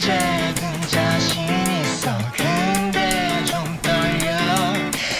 언제든 자신 있어? 근데 좀 떨려.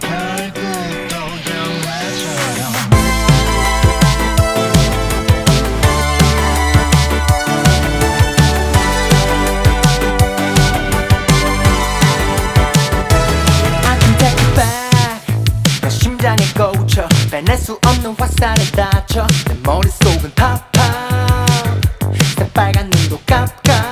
결국 또 영화처럼. 악은 데리고, 빠 가심장에 꽂혀 빼낼 수 없는 화살에 다쳐. 내 머릿속은 팝팝 새빨간 눈도 깜깜.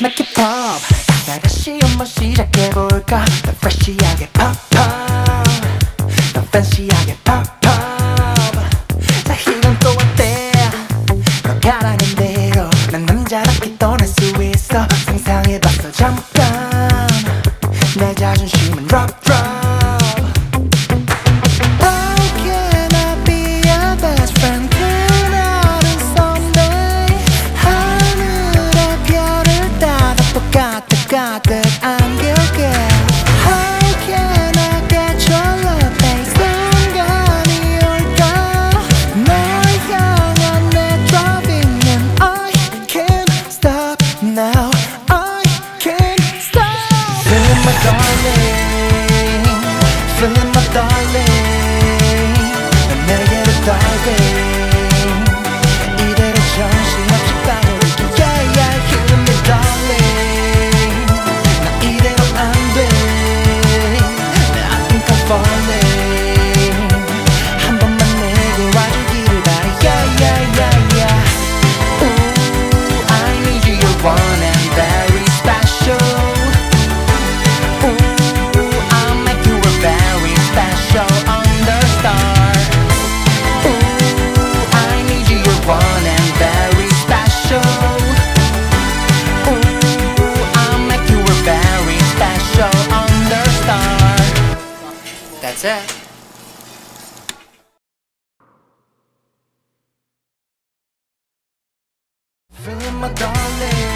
Let's make it pop 다시 한번 시작해볼까 더 freshi하게 pop pop 더 fancy하게 pop pop 자 이건 또 어때 너 가라는 대로 난 남자답게 that I That's it. Feeling my darling